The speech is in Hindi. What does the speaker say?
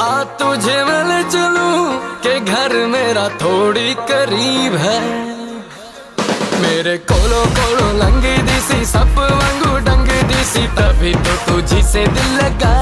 आ तुझे वाले चलूँ के घर मेरा थोड़ी करीब है। मेरे कोलो कोलो लंगी दिसी सप वांगू डंग दिसी तभी तो तुझी से दिल लगा